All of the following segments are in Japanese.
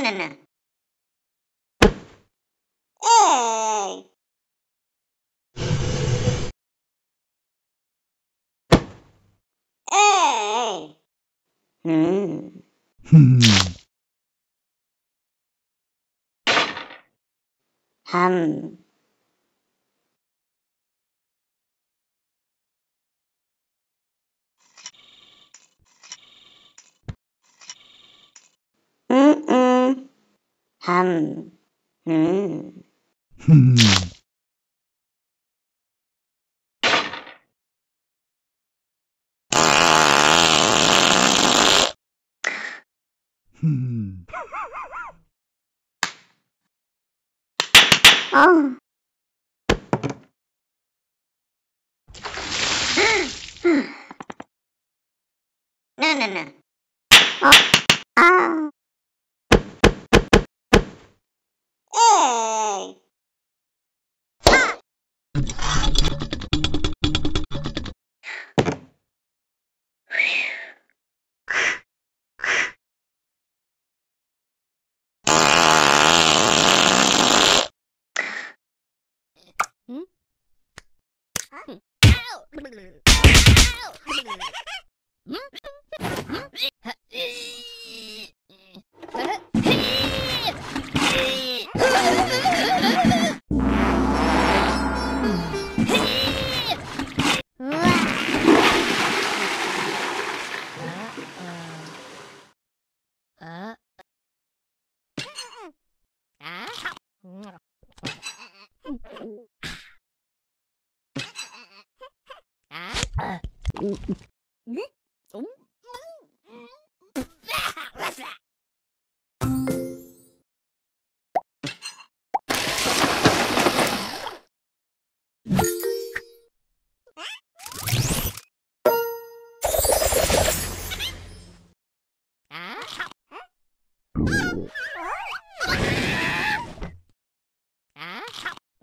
Hmm. Hmm. Hum. Mm-mm. 함, 음. 어. no, no, no. Oh, ah. 哎 Đúng.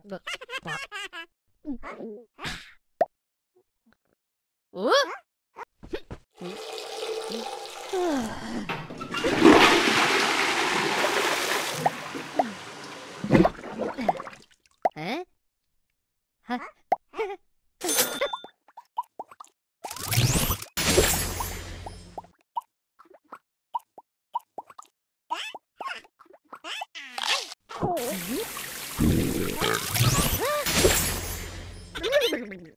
Được. Được. おえは Mm-hmm.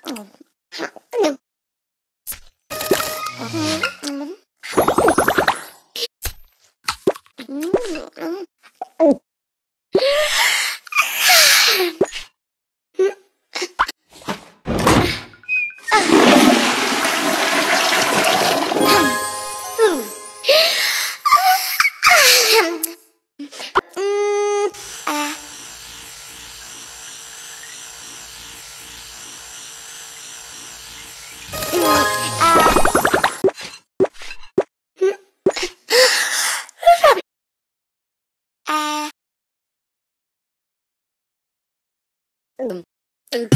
うん。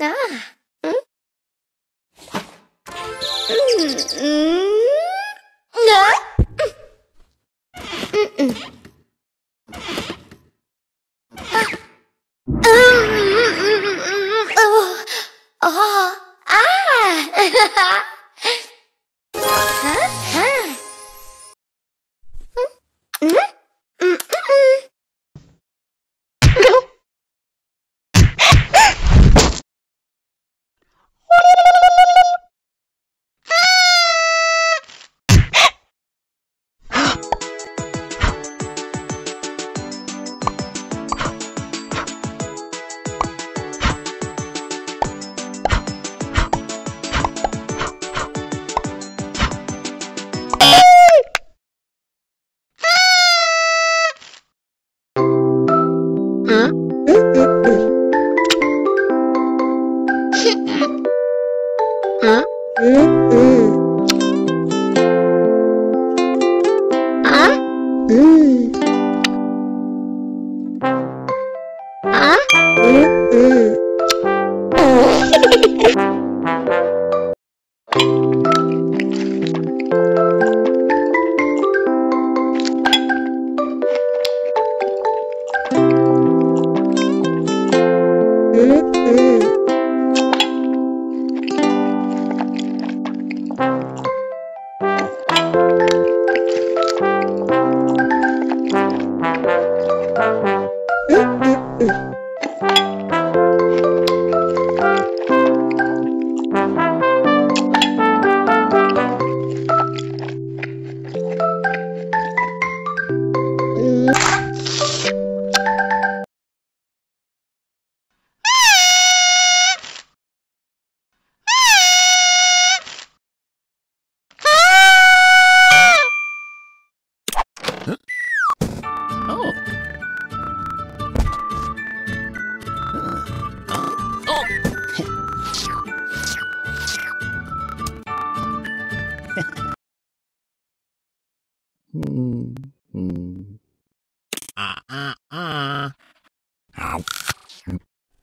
ああう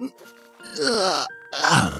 Ugh.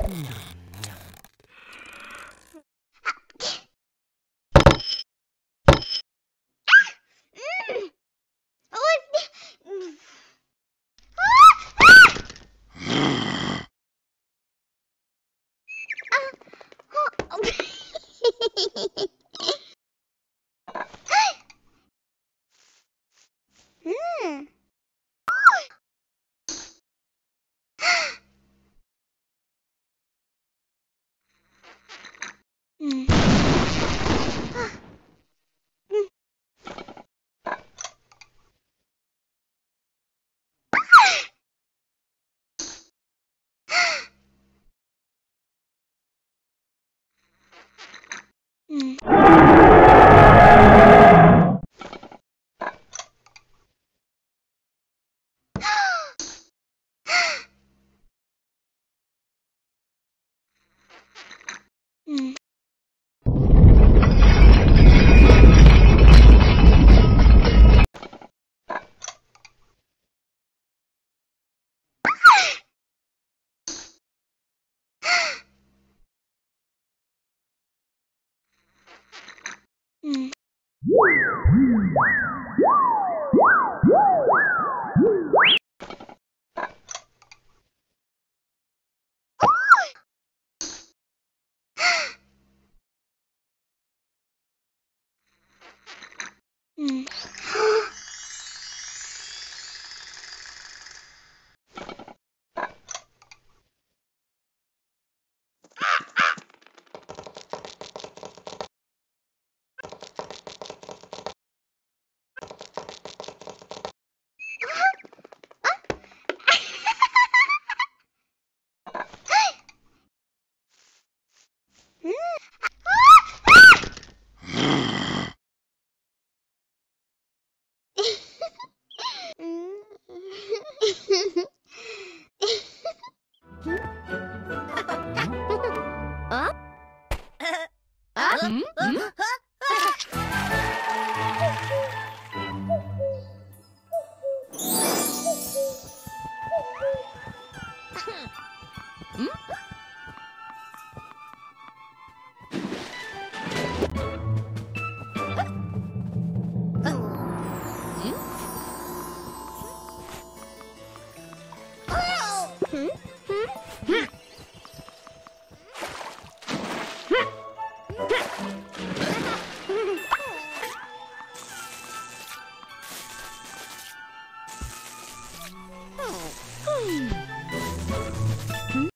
Hmm.